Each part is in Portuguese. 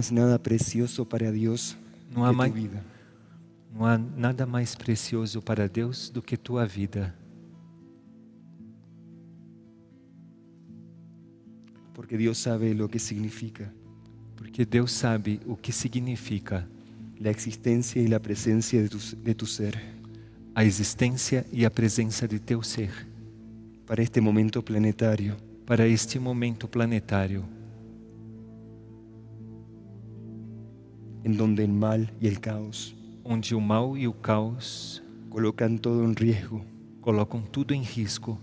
Más nada precioso para Dios Não há, que mais, tu vida. não há nada mais precioso para Deus do que tua vida. Porque Dios sabe lo que significa. Porque Deus sabe o que significa la existencia y la presencia de tu, de tu ser. a existência e a presença de teu ser. Para este momento planetario. Para este momento planetário, en donde el mal y el caos onde o mal e o caos colocan todo en riesgo. colocam tudo em risco.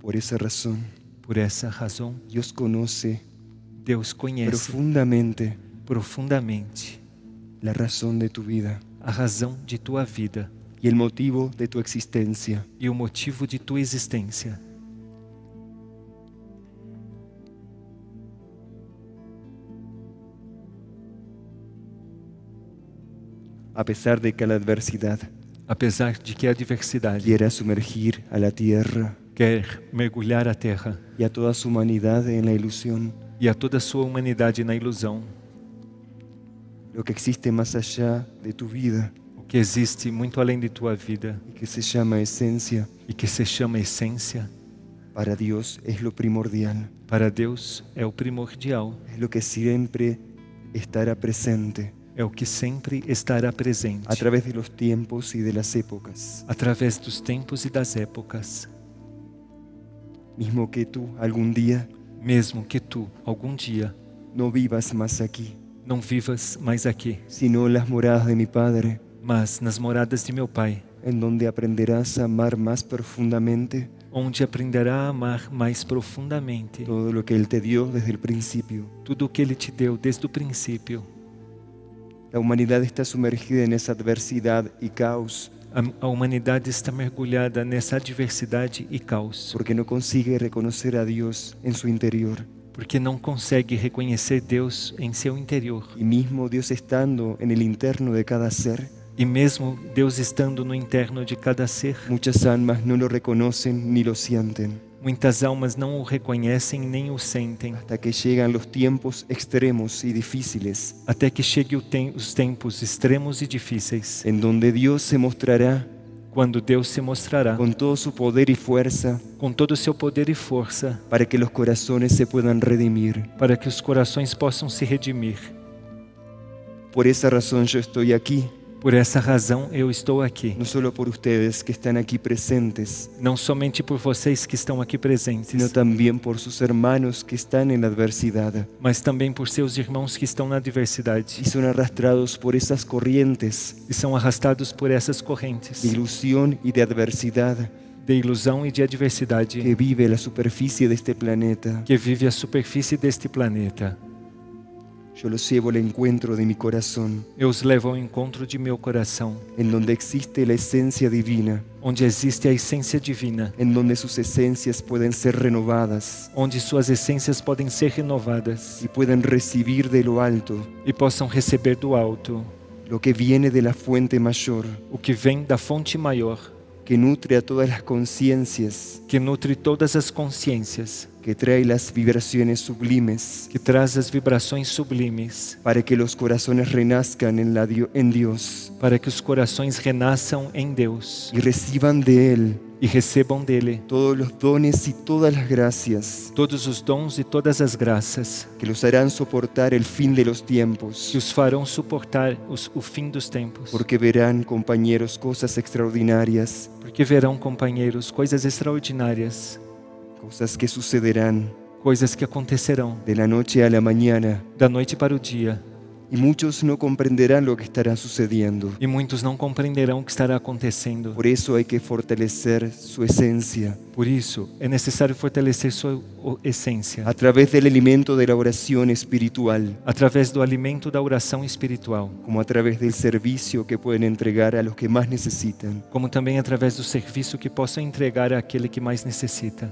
Por esa razón, Por essa razão, Dios conoce Deus conhece profundamente profundamente la razón de tu vida a razão de tua vida y el motivo de tu existencia. e o motivo de tua existência. A pesar de que la adversidad Apesar de que a adversidade quiera sumergir a la tierra quer mergulhar a terra y a toda su humanidad en la ilusión, e a toda a sua humanidade na ilusão, lo que existe más allá de tu vida o que existe muito além de tua vida y que se llama esencia, e que se chama essência, para Dios es lo primordial, para Deus é o primordial, es lo que siempre estará presente é o que sempre estará presente a través de los tiempos y de las épocas. através dos tempos e das épocas, Mismo que tú algún día mesmo que tu algum dia no vivas más aquí, não vivas mais aqui, sino en las moradas de mi Padre, mas nas moradas de meu Pai, en donde aprenderás a amar más profundamente onde aprenderá a amar mais profundamente todo lo que Él te dio desde el principio. tudo o que Ele te deu desde o princípio. La humanidad está sumergida en esa adversidad y caos. A, a humanidade está mergulhada nessa adversidade e caos, porque no consigue reconocer a Dios en su interior. porque não consegue reconhecer Deus em seu interior. Y mismo Dios estando en el interno de cada ser, E mesmo Deus estando no interno de cada ser, muchas almas no lo reconocen ni lo sienten, muitas almas não o reconhecem nem o sentem, hasta que llegan los tiempos extremos y difíciles, até que chegue o tem- os tempos extremos e difíceis, en donde Dios se mostrará quando Deus se mostrará con todo su poder y fuerza com todo o seu poder e força para que los corazones se puedan redimir. para que os corações possam se redimir. Por esa razón yo estoy aquí, Por essa razão eu estou aqui, no solo por ustedes que están aquí presentes, não somente por vocês que estão aqui presentes, sino también por sus hermanos que están en la adversidad mas também por seus irmãos que estão na diversidade y son arrastrados por esas corrientes e são arrastados por essas correntes de ilusión y de adversidad de ilusão e de adversidade que vive la superficie de este planeta. que vive a superfície deste planeta. Yo los llevo al encuentro de mi corazón, Eu os levo ao encontro de meu coração, en donde existe la esencia divina, onde existe a essência divina, en donde sus esencias pueden ser renovadas onde suas essências podem ser renovadas y pueden recibir de lo alto e possam receber do alto lo que viene de la fuente mayor, o que vem da fonte maior, que nutre a todas las conciencias, que nutre todas as consciências, que trae las vibraciones sublimes, que traz as vibrações sublimes, para que los corazones renazcan en, la en Dios para que os corações renasçam em Deus y reciban de Él e recebam dele todos los dones y todas las gracias todos os dons e todas as graças que los harán soportar el fin de los tiempos, que os farão suportar os, o fim dos tempos, porque verán, compañeros, cosas extraordinarias, porque verão, companheiros, coisas extraordinárias, cosas que sucederán coisas que acontecerão de la noche a la mañana, da noite para o dia, y muchos no comprenderán lo que estará sucediendo. e muitos não compreenderão o que estará acontecendo. Por eso hay que fortalecer su esencia Por isso, é necessário fortalecer sua o- essência a través del alimento la oración espiritual, através do alimento da oração espiritual, como a través del servicio que pueden entregar a los que más necesitan. como também através do serviço que possam entregar àquele que mais necessita.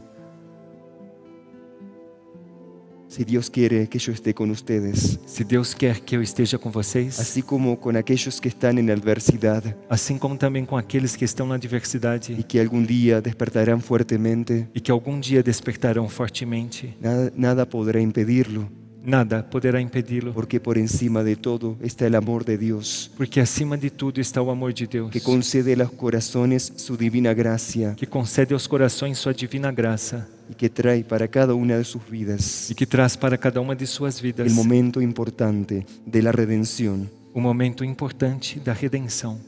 Si Dios quiere que yo esté con ustedes, Se Deus quer que eu esteja com vocês, así como con aquellos que están en adversidad. Assim como também com aqueles que estão na y que algún día despertarán fuertemente, e que algum dia despertarão fortemente, nada, nada podrá impedirlo, Nada poderá impedi-lo, porque por encima de todo está el amor de Dios, porque acima de tudo está o amor de Deus, que concede a los corazones su divina gracia. Que concede aos corações sua divina graça y que trae para cada una de sus vidas e que traz para cada uma de suas vidas el momento importante de la redención. o momento importante da redenção.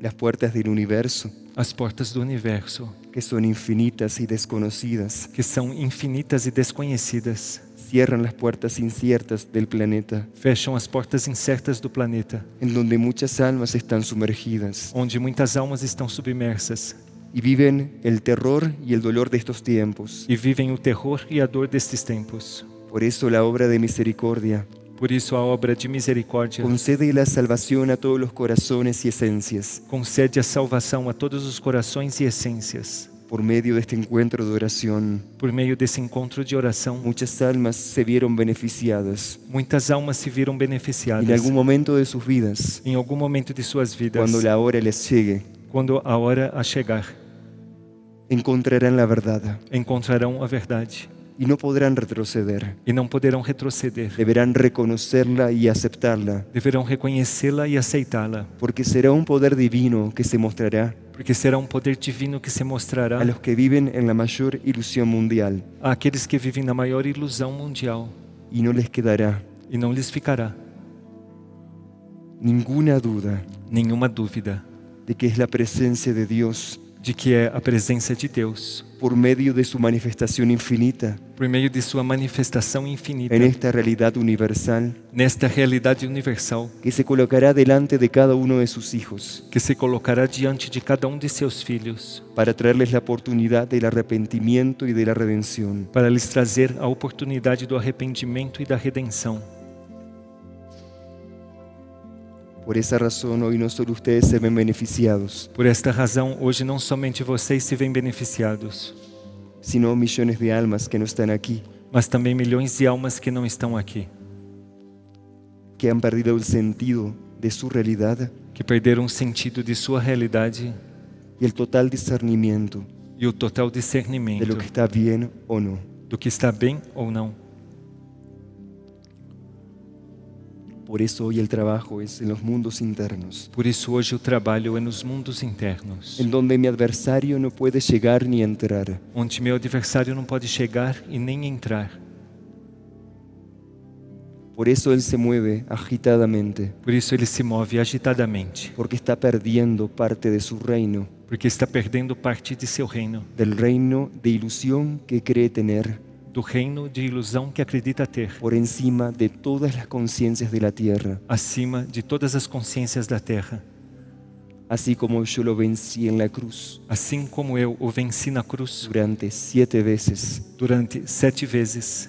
Las puertas del universo, As portas do universo, que son infinitas y desconocidas, que são infinitas e desconhecidas, cierran las puertas inciertas del planeta, fecham as portas incertas do planeta, en donde muchas almas están sumergidas onde muitas almas estão submersas y viven el terror y el dolor de estos tiempos. e vivem o terror e a dor destes tempos. Por eso la obra de misericordia Por isso, a obra de misericórdia concede la salvación a todos los corazones y esencias concede a salvação a todos os corações e essências. Por medio de este encuentro de oración. Por meio desse encontro de oração, Muchas almas se vieron beneficiadas. muitas almas se viram beneficiadas. En algún momento de sus vidas, em algum momento de suas vidas, cuando la hora les llegue, quando a hora a chegar, encontrarán la verdad. encontrarão a verdade. Y no podrán retroceder. e não poderão retroceder. Deberán reconocerla y aceptarla, Deverão reconhecê-la e aceitá-la, porque será un poder divino que se mostrará porque será um poder divino que se mostrará a los que viven en la mayor ilusión mundial. àqueles que vivem na maior ilusão mundial. Y no les quedará e não lhes ficará ninguna duda nenhuma dúvida de que es la presencia de Dios de que é a presença de Deus por medio de su manifestación infinita por meio de sua manifestação infinita en esta realidad universal nesta realidade universal que se colocará delante de cada uno de sus hijos que se colocará diante de cada um de seus filhos para traerles la oportunidad del arrepentimiento y de la redención. para lhes trazer a oportunidade do arrependimento e da redenção. Por esa razón hoy no solo ustedes se ven beneficiados, Por esta razão, hoje não somente vocês se veem beneficiados, sino millones de almas que no están aquí, mas também milhões de almas que não estão aqui, que han perdido el sentido de su realidad que perderam o sentido de sua realidade y el total discernimiento e o total de discernimento lo que está bien o no. do que está bem ou não. Por eso hoy el trabajo es en los mundos internos, Por isso, hoje o trabalho é nos mundos internos, en donde mi adversario no puede llegar ni entrar. onde meu adversário não pode chegar e nem entrar. Por eso él se mueve agitadamente, Por isso, ele se move agitadamente, porque está perdiendo parte de su reino, porque está perdendo parte de seu reino, del reino de ilusión que cree tener do reino de ilusão que acredita ter, por encima de todas las conciencias de la tierra, acima de todas as consciências da terra. así como yo lo vencí en la cruz. Assim como eu o venci na cruz. Durante siete veces. durante sete vezes,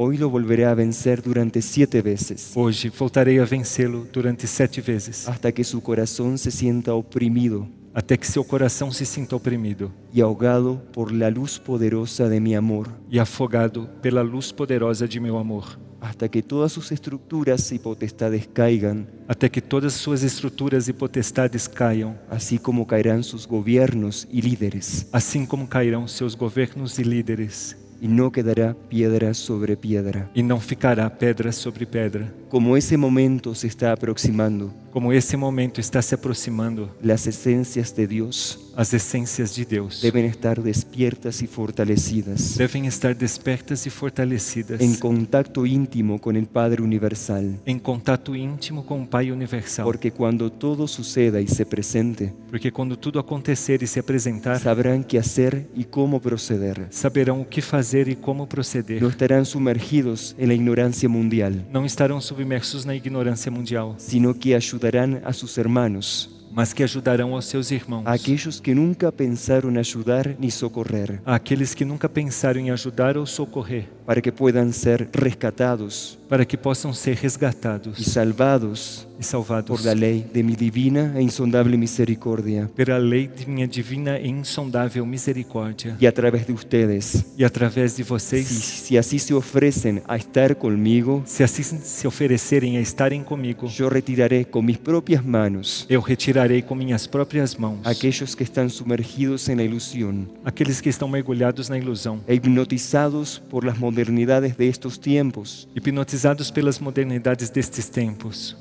Hoy lo volveré a vencer durante siete veces, hoje voltarei a vencê-lo durante sete vezes, hasta que su corazón se sienta oprimido até que seu coração se sinta oprimido. Y ahogado por la luz poderosa de mi amor, e afogado pela luz poderosa de meu amor, hasta que todas sus estructuras y potestades caigan, até que todas suas estruturas e potestades caiam, así como caerán sus gobiernos y líderes, assim como cairão seus governos e líderes, y no quedará piedra sobre piedra. e não ficará pedra sobre pedra. Como ese momento se está aproximando, Como esse momento está se aproximando, las esencias de Dios as essências de Deus deben estar despiertas y fortalecidas, devem estar despertas e fortalecidas en contacto íntimo con el Padre Universal, em contato íntimo com o Pai Universal. porque cuando todo suceda y se presente, Porque quando tudo acontecer e se apresentar, sabrán qué hacer y cómo proceder. saberão o que fazer e como proceder. No estarán sumergidos en la ignorancia mundial, Não estarão submersos na ignorância mundial, sino que ayudarán a sus hermanos, mas que ajudarão aos seus irmãos, a aquellos que nunca pensaron ayudar ni socorrer, àqueles que nunca pensaram em ajudar ou socorrer, para que puedan ser rescatados para que possam ser resgatados salvados e salvados por la ley de mi divina e insondable misericordia. pela lei de minha divina e insondável misericórdia. Y a través de ustedes, E através de vocês, si así se ofrecen a estar conmigo, se assim se oferecerem a estarem comigo, yo retiraré con mis propias manos eu retirarei tirarei com minhas próprias mãos a aquellos que están sumergidos en la ilusión aqueles que estão mergulhados na ilusão, e hipnotizados por las modernidades de estos tiempos. hipnotizados pelas modernidades destes tempos.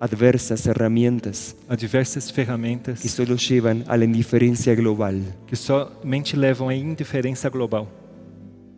Adversas Há diversas que ferramentas solo llevan a la indiferencia global. que somente levam à indiferença global.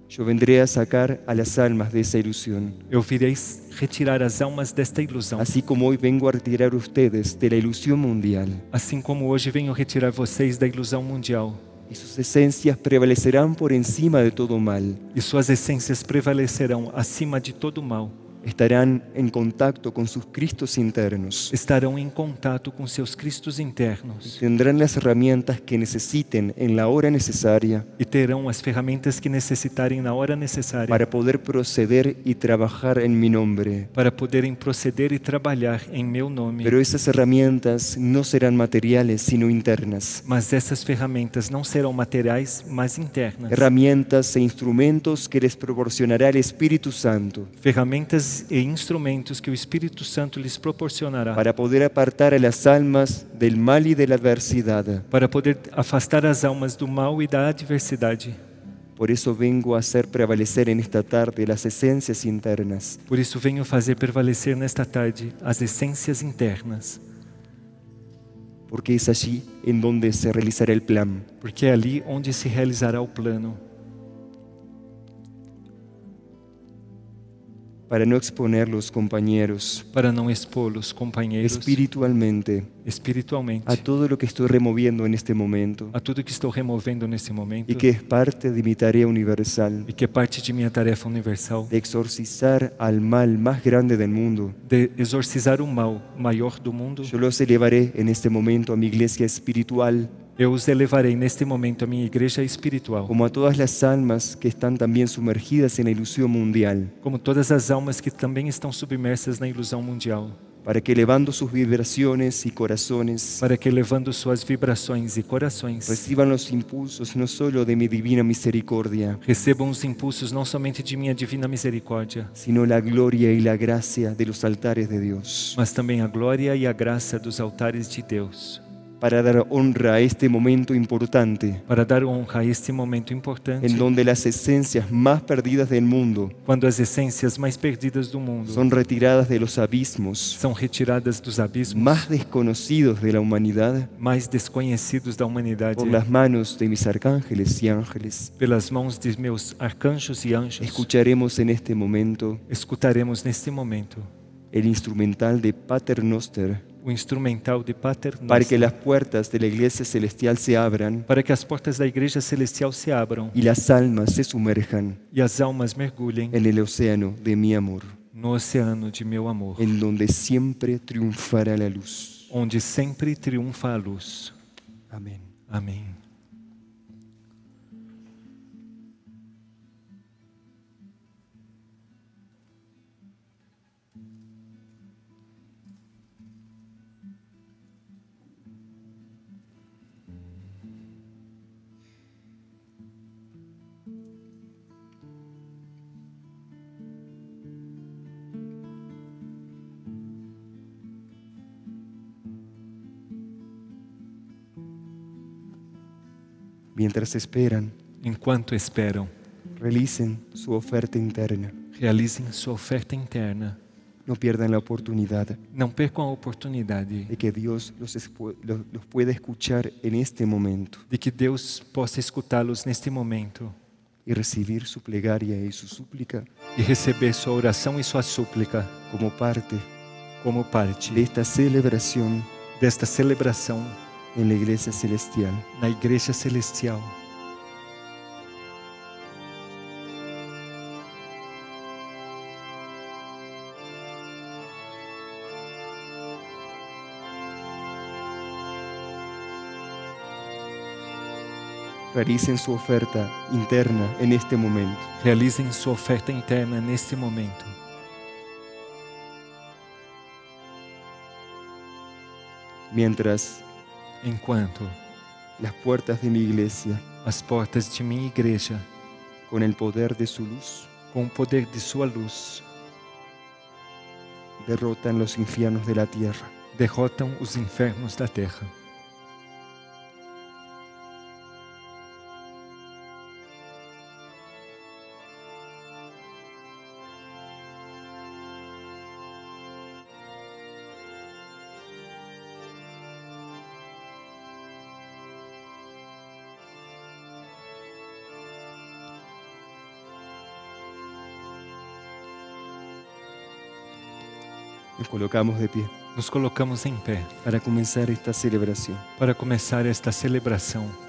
Yo vendré a sacar a las almas de esa ilusión, Eu virei retirar as almas desta ilusão, así como hoy vengo a retirar a ustedes de la ilusión mundial. assim como hoje venho retirar vocês da ilusão mundial. Y sus esencias prevalecerán por encima de todo mal. E suas essências prevalecerão acima de todo mal. Estarán en contacto con sus Cristos internos. Estarão em contato com seus Cristos internos Tendrán las herramientas que necesiten en la hora necesaria e terão as ferramentas que necessitarem na hora necessária para poder proceder y trabajar en mi nombre. para poderem proceder e trabalhar em meu nome. Pero esas herramientas no serán materiales, sino internas. Mas essas ferramentas não serão materiais, mas internas. Herramientas e instrumentos que les proporcionará el Espíritu Santo Ferramentas e instrumentos que o Espírito Santo lhes proporcionará para poder apartar a las almas del mal y de la adversidad. para poder afastar as almas do mal e da adversidade. Por eso vengo a hacer prevalecer en esta tarde las esencias internas. Por isso venho fazer prevalecer nesta tarde as essências internas, porque es allí en donde se realizará el plan. porque é ali onde se realizará o plano, Para no exponerlos, compañeros, para não expô-los, companheiros, espiritualmente espiritualmente, a todo lo que estoy removiendo en este momento a tudo que estou removendo nesse momento y que es parte de mi tarea universal e que parte de minha tarefa universal de exorcizar al mal más grande del mundo. de exorcizar o mal maior do mundo. Yo los elevaré en este momento a mi iglesia espiritual, Eu os elevarei neste momento à minha igreja espiritual, como a todas las almas que están también sumergidas en la ilusión mundial, como todas as almas que também estão submersas na ilusão mundial, para que elevando sus vibraciones y corazones, para que elevando suas vibrações e corações reciban los impulsos no solo de mi divina misericordia, recebam os impulsos não somente de minha divina misericórdia, sino la gloria y la gracia de los altares de Dios, mas também a glória e a graça dos altares de Deus, para dar honra a este momento importante, para dar honra a este momento importante, en donde las esencias más perdidas del mundo quando as essências mais perdidas do mundo son retiradas de los abismos são retiradas dos abismos más desconocidos de la humanidad mais desconhecidos da humanidade por las manos de mis arcángeles y ángeles. pelas mãos de meus arcanjos e anjos. Escucharemos en este momento Escutaremos neste momento el instrumental de Pater Noster o instrumental de Pater para que Noster, las puertas de la iglesia celestial se abran para que as portas da igreja celestial se abram y las almas se sumerjan e as almas mergulhem en el océano de mi amor, no oceano de meu amor, en donde siempre triunfará la luz. onde sempre triunfa a luz. Amén. Amém. Mientras esperan, Enquanto esperam, realicen su oferta interna. realizem sua oferta interna. No pierdan la oportunidad. Não percam a oportunidade de que Dios los, los- los pueda escuchar en este momento. de que Deus possa escutá-los neste momento. Y recibir su plegaria y su súplica e receber sua oração e sua súplica como parte como parte de esta celebración. desta celebração en la iglesia celestial. na Igreja Celestial. Realicen su oferta interna en este momento. Realizem sua oferta interna neste momento. Mientras enquanto las puertas de mi iglesia, las puertas de mi iglesia, con el poder de su luz, con el poder de su luz, derrotam os infernos da terra, derrotam os infernos da terra. colocamos de pé, Nos colocamos em pé para começar esta celebração, Para começar esta celebração.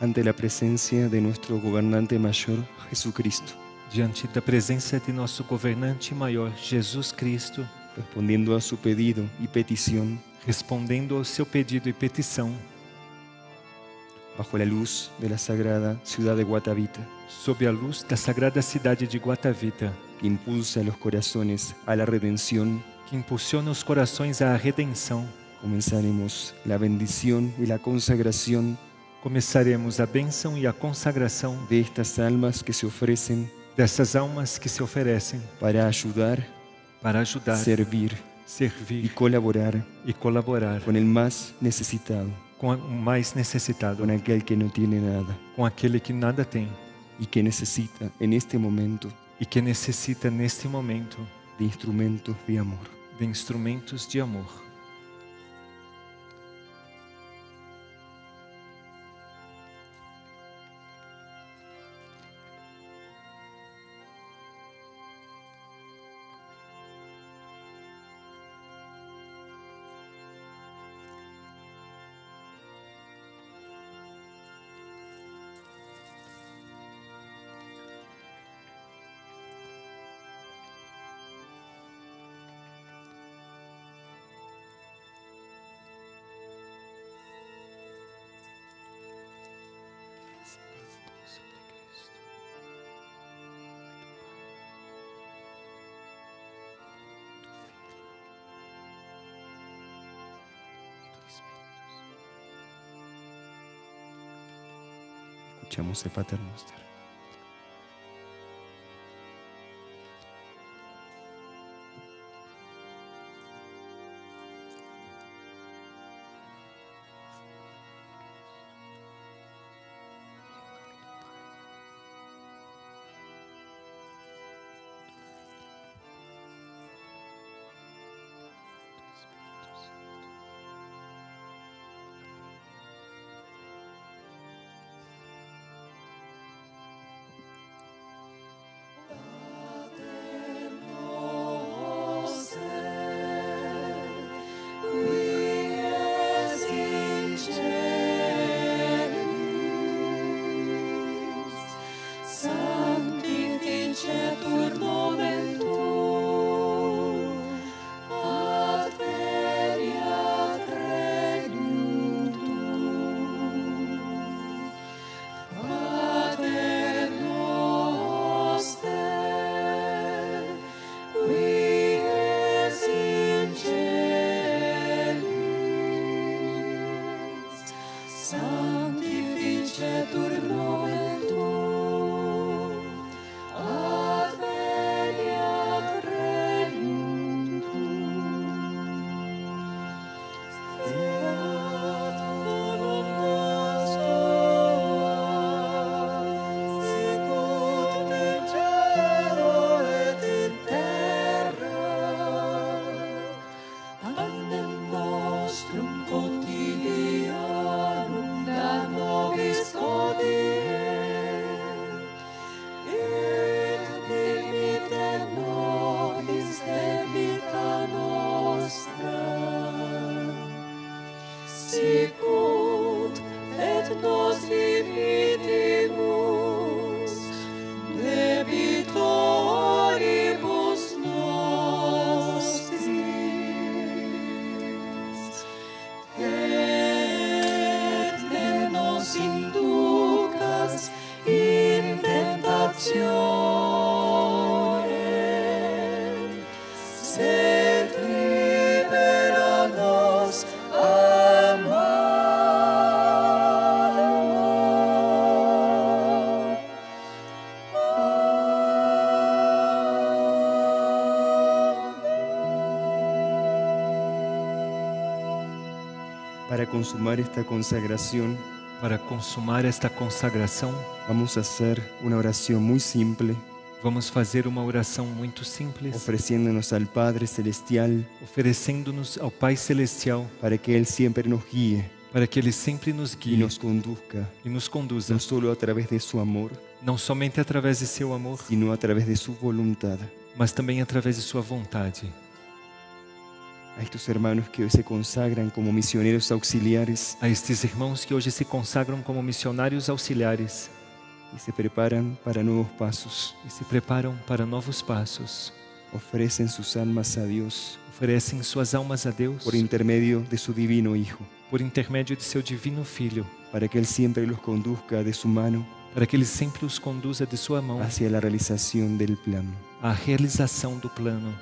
ante la presença de nosso governante maior, Jesus Cristo. Diante da presença de nosso governante maior, Jesus Cristo. Respondendo a seu pedido e petição. Respondendo ao seu pedido e petição. Bajo la luz de la sagrada ciudad de Guatavita. Sob a luz da sagrada cidade de Guatavita. Que impulsa los corazones a la redención. Que impulsiona os corações à redenção. Comenzaremos la bendición y la consagración Começaremos a bênção e a consagração de estas almas que se ofrecen dessas almas que se oferecem para ayudar, para ajudar, servir y servir colaborar e colaborar con el más necesitado, com o mais necessitado, con aquel que no tiene nada com aquele que nada tem y que necesita en este momento e que necessita neste momento de instrumentos de amor. de instrumentos de amor. dulce Paternoster. Consumar esta consagración, Para consumar esta consagração, vamos a hacer una oración muy simple, vamos fazer uma oração muito simples, ofreciéndonos al Padre Celestial oferecendo-nos ao Pai Celestial para que Él siempre nos guíe para que Ele sempre nos guie nos conduzca, e nos conduza, no solo a través de su amor, não somente através de seu amor, sino a través de su voluntad. mas também através de sua vontade. A estos hermanos que hoy se consagran como misioneros auxiliares. A estes irmãos que hoje se consagram como missionários auxiliares. Y se preparan para nuevos pasos, e se preparam para novos passos, ofrecen sus almas a Dios. Oferecem suas almas a Deus por intermedio de su divino Hijo, por intermédio de seu divino Filho, para que Él siempre los conduzca de su mano para que Ele sempre os conduza de sua mão hacia la realización del plan. à realização do plano.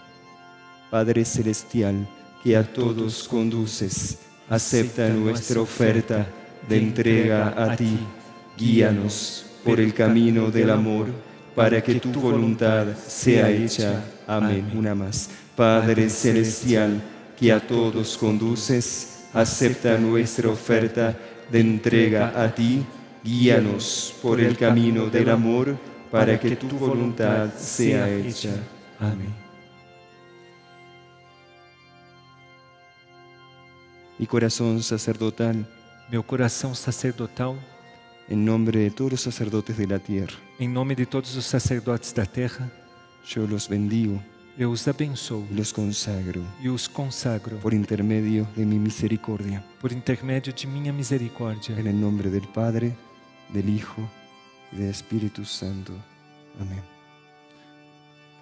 Padre Celestial, que a todos conduces, acepta nuestra oferta de entrega a ti. Guíanos por el camino del amor, para que tu voluntad sea hecha. Amén. Una más. Padre Celestial, que a todos conduces, acepta nuestra oferta de entrega a ti. Guíanos por el camino del amor, para que tu voluntad sea hecha. Amén. Mi corazón sacerdotal, Meu coração sacerdotal, en nombre de todos los sacerdotes de la tierra, em nome de todos os sacerdotes da terra, yo los bendigo eu os abençoo los consagro e os consagro por intermedio de mi misericordia. por intermédio de minha misericórdia. En el nombre del Padre, del Hijo y del Espíritu Santo. Amén.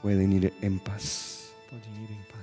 Pueden ir en paz. Podem ir em paz.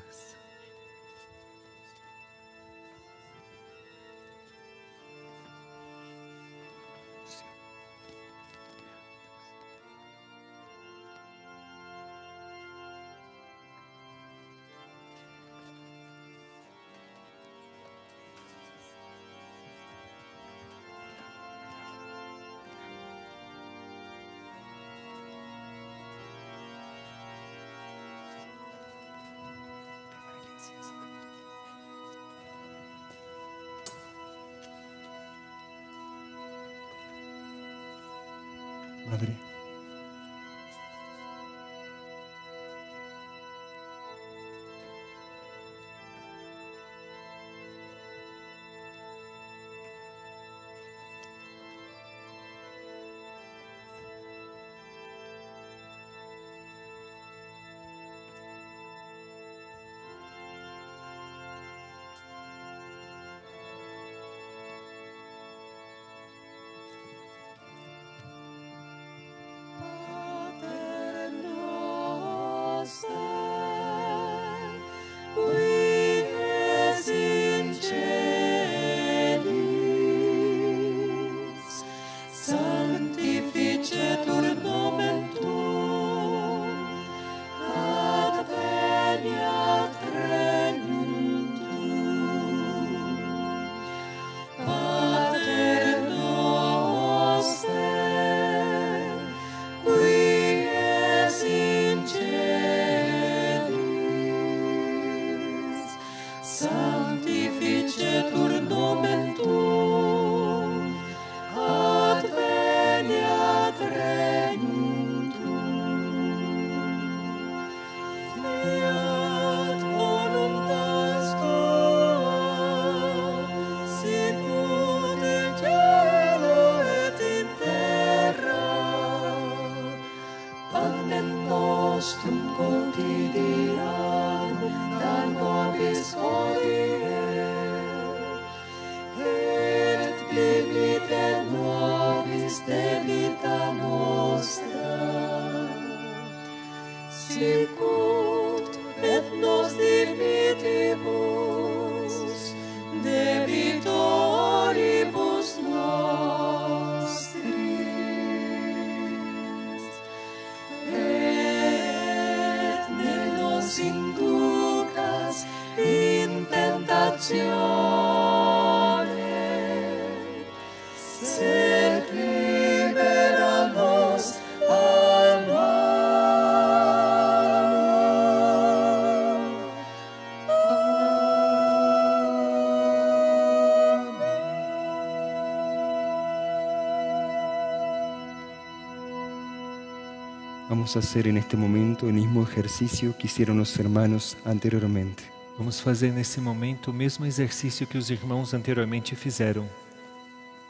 Vamos a hacer en este momento el mismo ejercicio que hicieron los hermanos anteriormente. Vamos fazer nesse momento o mesmo exercício que os irmãos anteriormente fizeram,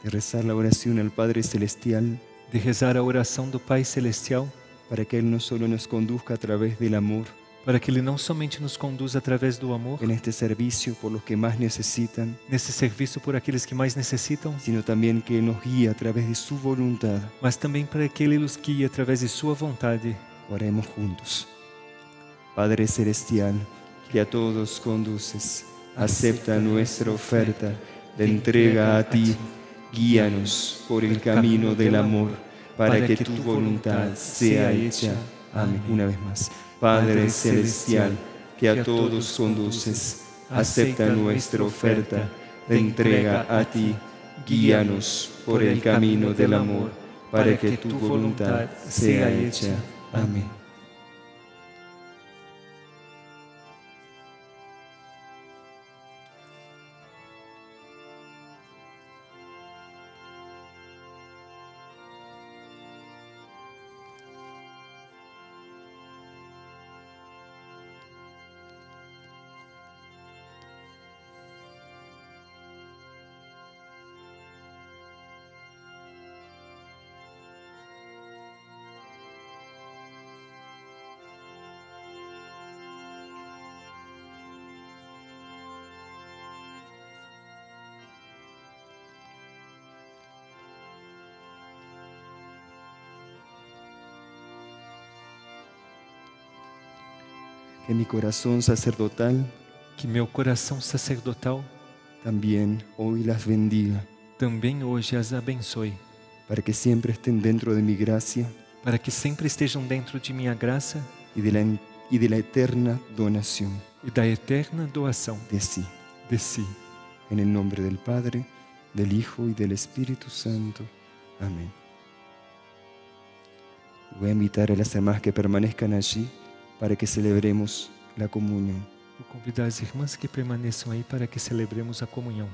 De rezar la oración al Padre Celestial de rezar a oração do Pai Celestial, para que Él no solo nos conduzca a través del amor para que Ele não somente nos conduza através do amor, en este servicio por los que más necesitan, nesse serviço por aqueles que mais necessitam, sino también que Él nos guíe a través de su voluntad. mas também para que Ele nos guie através de Sua vontade. Oremos juntos. Padre Celestial, que a todos conduces, acepta nuestra oferta de entrega a ti, guíanos por el camino del amor, para que tu voluntad sea hecha. Amén. Una vez más. Padre Celestial, que a todos conduces, acepta nuestra oferta de entrega a ti, guíanos por el camino del amor, para que tu voluntad sea hecha. Amén. Que mi corazón sacerdotal Que meu coração sacerdotal también hoy las bendiga, também hoje as abençoe, para que siempre estén dentro de mi gracia para que sempre estejam dentro de minha graça y de la, de la eterna donación e da eterna doação de sí. de si. En el nombre del Padre, del Hijo y del Espíritu Santo. Amén. Voy a invitar a las hermanas que permanezcan allí para que celebremos la comunión. Vou convidar as irmãs que permaneçam aí para que celebremos a comunhão.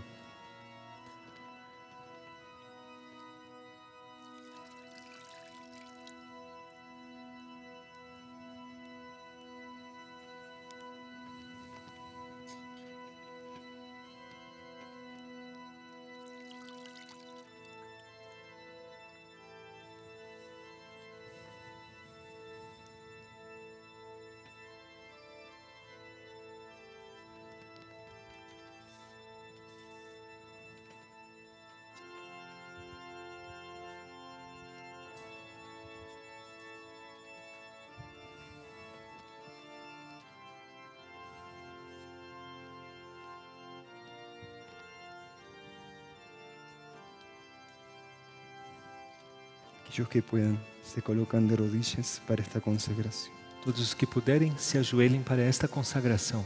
Aquellos que puedan se colocan de rodillas para esta consagración. Todos os que puderem, se ajoelhem para esta consagração.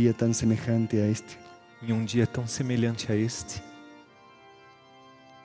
Día tan semejante a este, Em um dia tão semelhante a este,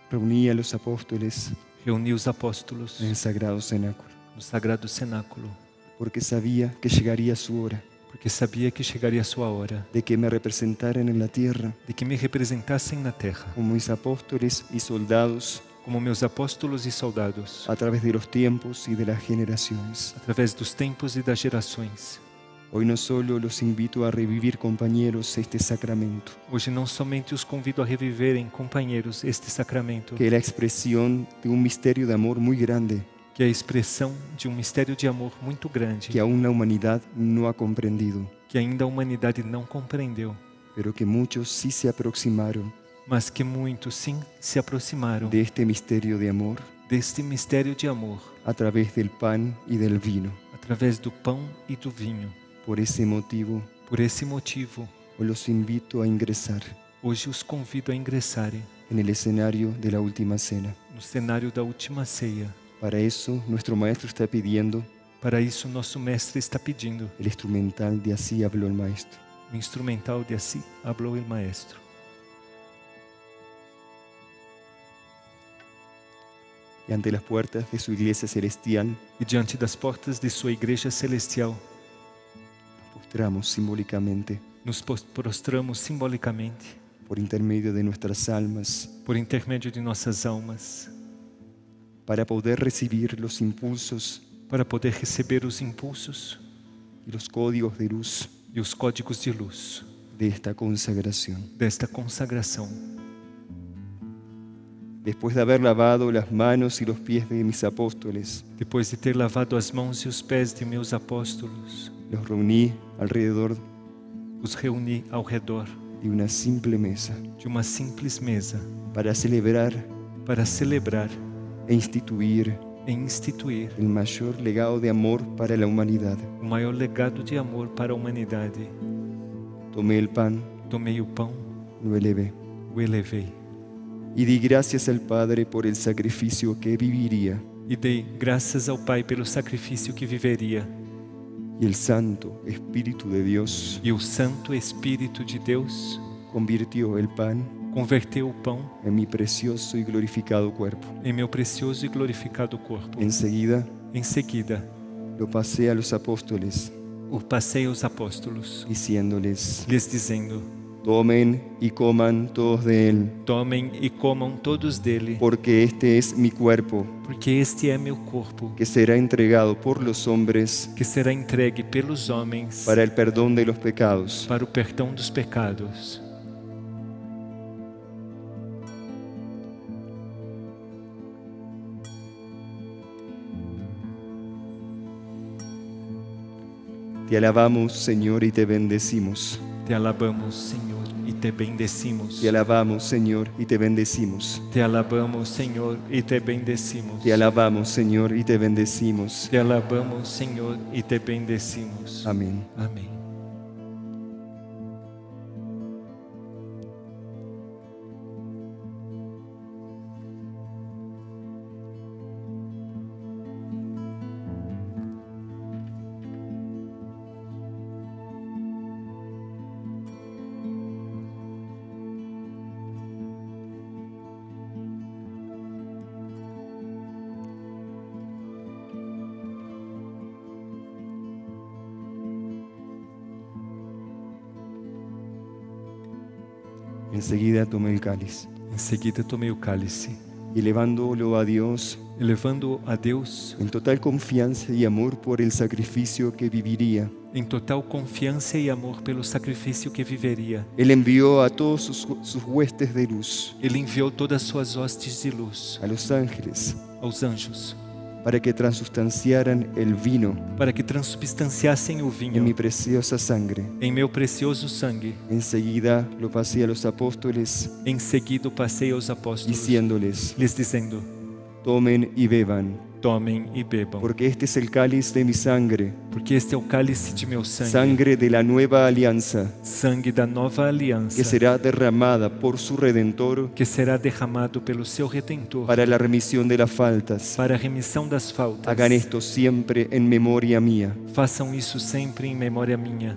reuní a los apóstoles reuni os apóstolos el sagrado cenáculo, no sagrado cenáculo, porque sabía que llegaría su hora. Porque sabia que chegaria a sua hora. De que me representaran en la tierra. De que me representassem na terra, como mis apóstoles y soldados. Como meus apóstolos e soldados, a través de los tiempos y de las generaciones. através dos tempos e das gerações. Hoy no solo los invito a revivir, compañeros, este sacramento, Hoje não somente os convido a reviverem, companheiros, este sacramento, que es la expresión de un misterio de amor muy grande que é a expressão de um mistério de amor muito grande. que aún la humanidad no ha comprendido, que ainda a humanidade não compreendeu, pero que muchos sí se aproximaron mas que muitos sim se aproximaram de este misterio de amor deste mistério de amor a través del pan y del vino. através do pão e do vinho. Por ese motivo, Por esse motivo, os los invito a ingresar hoje os convido a ingressarem escenario de la última cena. no cenário da última ceia. Para eso, nuestro maestro está pidiendo Para isso, nosso mestre está pedindo el instrumental de Así habló el maestro. o instrumental de Assim hablou el maestro. y ante las puertas de su iglesia celestial e diante das portas de sua igreja celestial, nos postramos simbólicamente nos prostramos simbolicamente. Por intermedio de nuestras almas. Por intermédio de nossas almas, para poder recibir los impulsos. Para poder receber os impulsos. Y los códigos de luz. E os códigos de luz. De esta consagración. desta consagração. Después de haber lavado las manos y los pies de mis apóstoles, Depois de ter lavado as mãos e os pés de meus apóstolos, los reuní alrededor os reuni ao redor de una simple mesa de uma simples mesa para celebrar para celebrar e instituir e instituir el mayor legado de amor para la humanidad. o maior legado de amor para a humanidade. Tomé el pan, Tomei o pão, lo elevé o elevei y di gracias al Padre por el sacrificio que viviría e dei graças ao Pai pelo sacrifício que viveria. Y el Santo Espíritu de Dios E o Santo Espírito de Deus convirtió el pan converteu o pão en mi precioso y glorificado cuerpo. em meu precioso e glorificado corpo. Enseguida Em seguida, lo pasé a los apóstoles o passei aos apóstolos, diciéndoles, lhes dizendo: tomen y coman todos de él, Tomem e comam todos dele, porque este es mi cuerpo porque este é meu corpo, que será entregado por los hombres que será entregue pelos homens para el perdón de los pecados. para o perdão dos pecados. Te alabamos, Señor, y te bendecimos. Te alabamos, Senhor, e te bendecimos. Te alabamos, Señor, y te bendecimos. Te alabamos, Senhor, e te bendecimos. Te alabamos, Señor, y te bendecimos. Te alabamos, Senhor, e te bendecimos. Amén. Amém. Enseguida tomé el cáliz. Em seguida tomei o cálice, y elevándolo a Dios. Elevando a Deus en total confianza y amor por el sacrificio que viviría, em total confiança e amor pelo sacrifício que viveria. Él envió a todos sus, sus huestes de luz, Ele enviou todas as suas hostes de luz a los ángeles, aos anjos, para que transustanciaran el vino para que transubstanciassem o en mi vinho preciosa sangre. em meu precioso sangue. Enseguida lo pasé a los apóstoles, Em seguida passei aos apóstolos, diciéndoles, lhes dizendo: tomen y beban, Tomem e bebam, porque este es el cáliz de mi sangre, porque este é o cálice de meu sangue, sangre de la nueva alianza, sangue da nova aliança, que será derramada por su Redentor que será derramado pelo seu Redentor para la remisión de las faltas. para a remissão das faltas. Hagan esto siempre en memoria mía. Façam isso sempre em memória minha.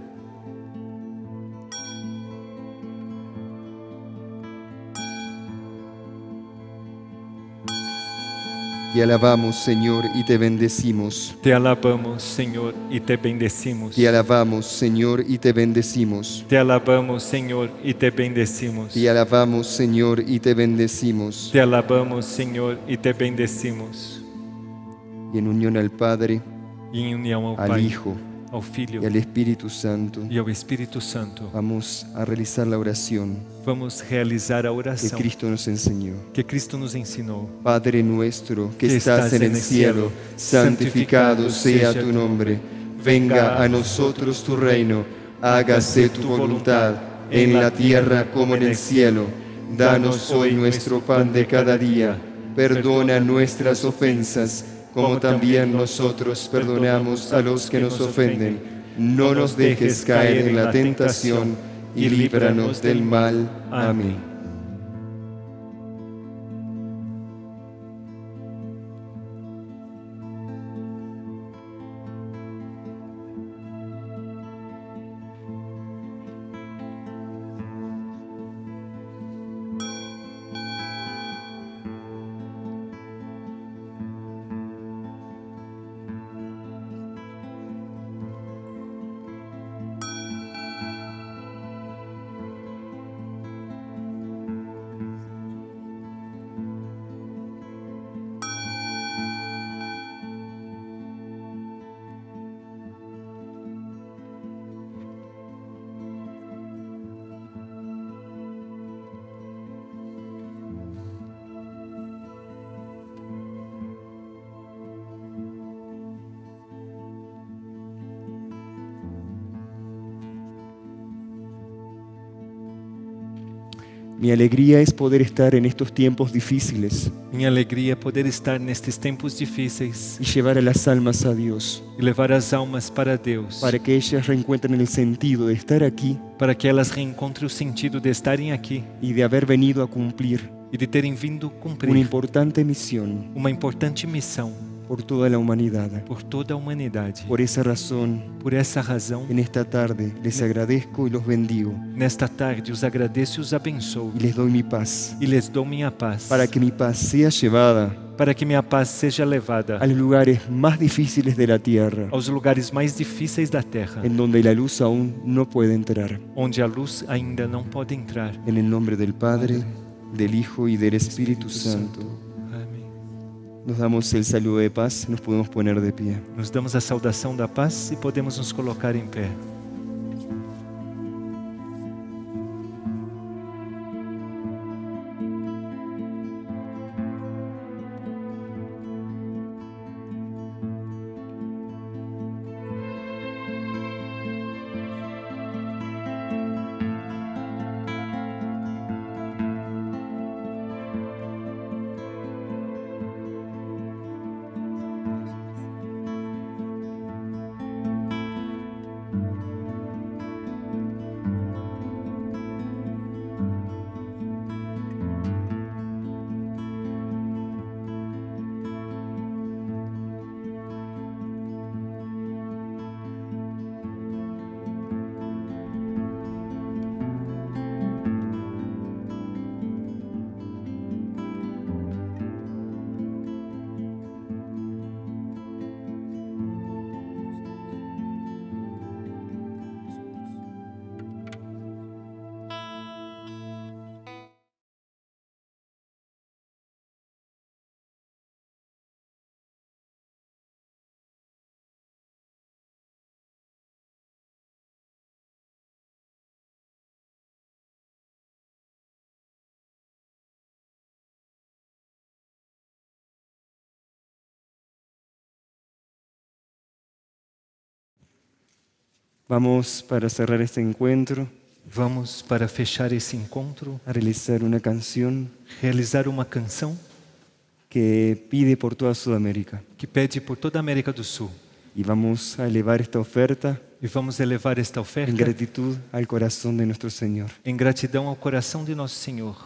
Te alabamos, Señor, y te bendecimos. Te alabamos, Senhor, e te bendecimos. Te alabamos, Señor, y te bendecimos. Te alabamos, Senhor, e te bendecimos. Te alabamos, Señor, y te bendecimos. Te alabamos, Senhor, e te bendecimos. Y en unión al Padre, E em união ao al Pai, Hijo ao Filho y al Espíritu Santo, e ao Espírito Santo, vamos a realizar la oración vamos realizar a que oração Cristo nos enseñó. que Cristo nos ensinou. Padre nuestro que Que estás en el el cielo, santificado sea tu nombre. Venga a nosotros tu reino, hágase tu voluntad en la tierra como en el cielo. Danos hoy nuestro pan de cada día. Perdona nuestras ofensas, como también nosotros perdonamos a los que nos ofenden. No nos dejes caer en la tentación y líbranos del mal. Amén. Mi alegría es poder estar en estos tiempos difíciles Minha alegria é poder estar nestes tempos difíceis y llevar a las almas a Dios, e levar as almas para Deus, para que ellas reencuentren el sentido de estar aquí para que elas reencontrem o sentido de estarem aqui y de haber venido a cumplir e de terem vindo una cumprir importante misión. uma importante missão por toda la humanidad. por toda a humanidade. Por esa razón, Por essa razão, en esta tarde les agradezco y los bendigo nesta tarde os agradeço e os abençoo y les doy mi paz, e lhes dou minha paz, para que mi paz sea llevada para que minha paz seja levada a los lugares más difíciles de la tierra, aos lugares mais difíceis da terra, en donde la luz aún no puede entrar. onde a luz ainda não pode entrar. En el nombre del Padre, del Hijo y del Espíritu Santo. Nos damos el saludo de paz, nos podemos poner de pie. Nos damos a saudação da paz e podemos nos colocar em pé. Vamos, para cerrar este encuentro, Vamos, para fechar esse encontro, a realizar una canción realizar uma canção que pide por toda Sudamérica. que pede por toda a América do Sul. Y vamos a elevar esta oferta E vamos elevar esta oferta en gratitud al corazón de nuestro Señor. em gratidão ao coração de nosso Senhor.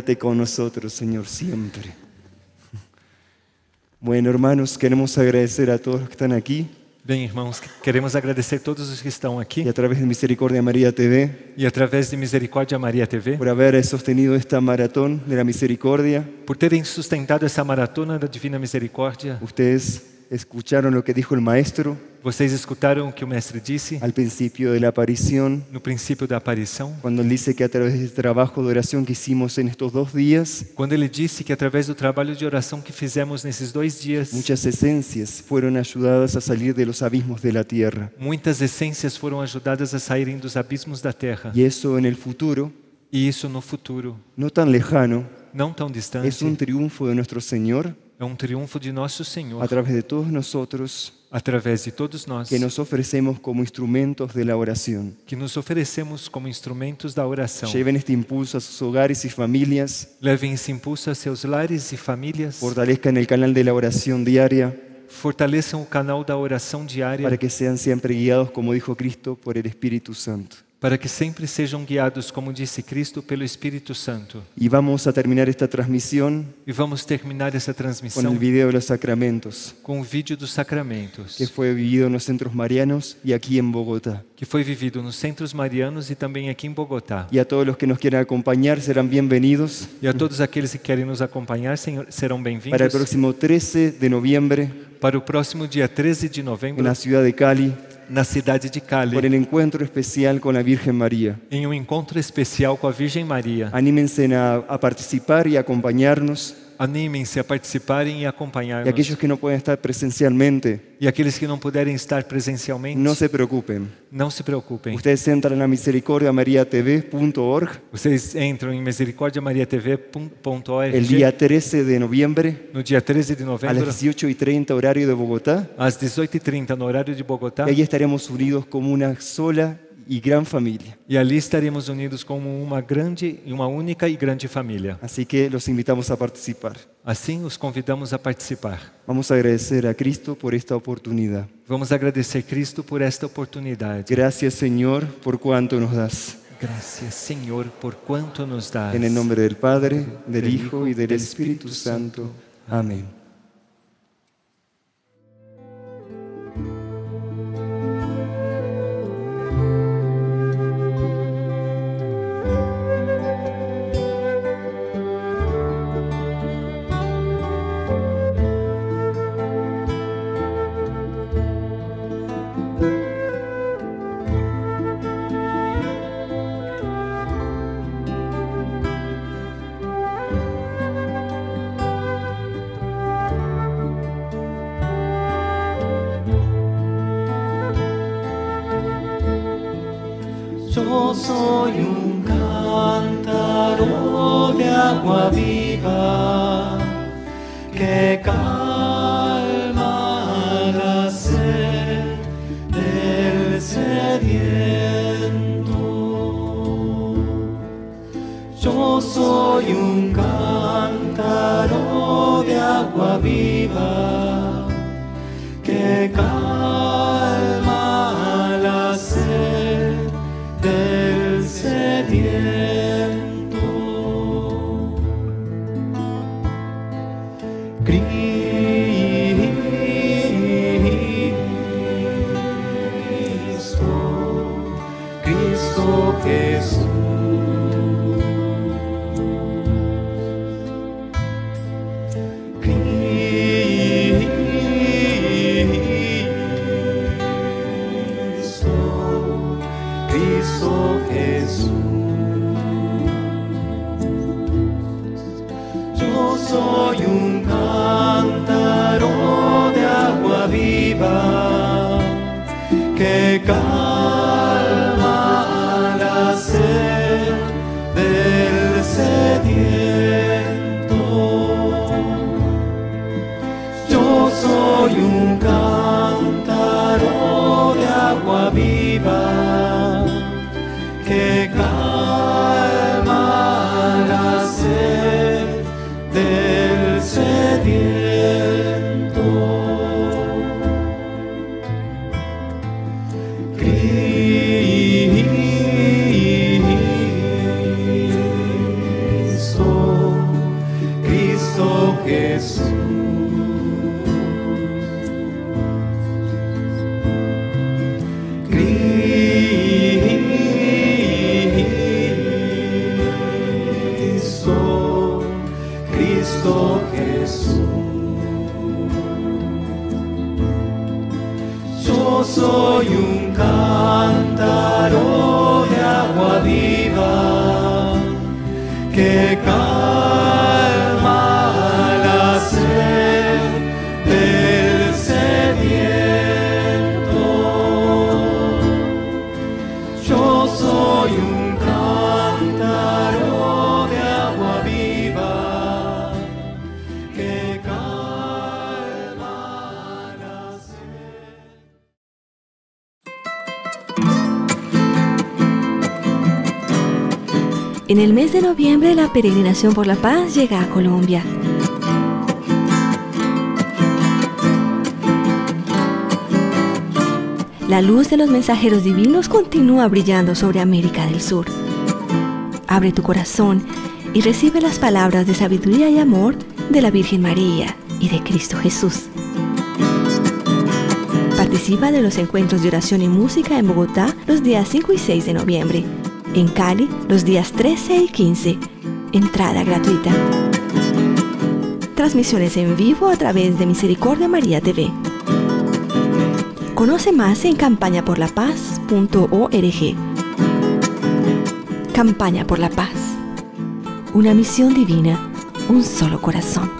Quédate con nosotros, Señor, siempre. Bueno, hermanos, queremos agradecer a todos los que están aquí Bem, irmãos, queremos agradecer todos os que estão aqui y a través de Misericordia María TV e através de Misericórdia Maria TV por haber sostenido esta maratón de la misericordia. por terem sustentado essa maratona da Divina Misericórdia. Ustedes escucharon lo que dijo el maestro Vocês escutaram o que o mestre disse? Al principio de la aparición, no princípio da aparição, cuando él dice que a través del trabajo de oración que hicimos en estos dos días, quando ele disse que através do trabalho de oração que fizemos nesses dois dias, muchas esencias fueron ayudadas a salir de los abismos de la tierra. muitas essências foram ajudadas a saírem dos abismos da terra. Eso en el futuro, E isso no futuro, no tan lejano, não tão distante, es un triunfo de nuestro Señor é um triunfo de nosso a Senhor través de todos nosotros através de todos nós que nos ofrecemos como instrumentos de la oración. que nos oferecemos como instrumentos da oração. Lleven este impulso a sus hogares y familias, Levem esse impulso a seus lares e famílias. fortalezcan el canal de la oración diaria Fortaleçam o canal da oração diária para que sean siempre guiados, como dijo Cristo, por el Espíritu Santo. Para que sempre sejam guiados, como disse Cristo, pelo Espírito Santo. Y vamos a terminar esta transmisión E vamos terminar essa transmissão el video de los sacramentos, com o vídeo dos sacramentos, que fue vivido en los centros marianos y aquí en Bogotá. Que foi vivido nos centros marianos e também aqui em Bogotá. Y a todos los que nos quieran acompañar serán bienvenidos E a todos aqueles que querem nos acompanhar serão para el bem-vindos próximo 13 de noviembre para o próximo dia 13 de novembro la ciudad de Cali na cidade de por Cali, el encuentro especial con la Virgen María. em um encontro especial com a Virgem Maria. Anímense a, a participar y acompañarnos. Animem-se a participarem e Y acompanhar-nos. aquellos que no pueden estar presencialmente, E aqueles que não puderem estar presencialmente, no se preocupen. não se preocupem. Ustedes entran a misericordiamariatv.org Vocês entram em misericordiamariatv.org el día 13 de noviembre no dia 13 de a novembro, las 18.30 horario de Bogotá. às 18h30, no horário de Bogotá. Y ahí estaremos unidos como una sola y gran familia. E ali estaremos unidos como uma grande, uma única e grande família. Así que los invitamos a participar. Assim, os convidamos a participar. Vamos a agradecer a Cristo por esta oportunidad. Vamos agradecer Cristo por esta oportunidade. Gracias Señor por cuanto nos das. Graças, Senhor, por quanto nos dás. En el nombre del Padre, del Hijo y del Espíritu Santo. Amén. you. Noviembre la peregrinación por la paz llega a Colombia. La luz de los mensajeros divinos continúa brillando sobre América del Sur. Abre tu corazón y recibe las palabras de sabiduría y amor de la Virgen María y de Cristo Jesús. Participa de los encuentros de oración y música en Bogotá los días 5 y 6 de noviembre. En Cali los días 13 y 15. Entrada gratuita. Transmisiones en vivo a través de Misericordia María TV. Conoce más en campañaporlapaz.org. Campaña por la Paz. Una misión divina, un solo corazón.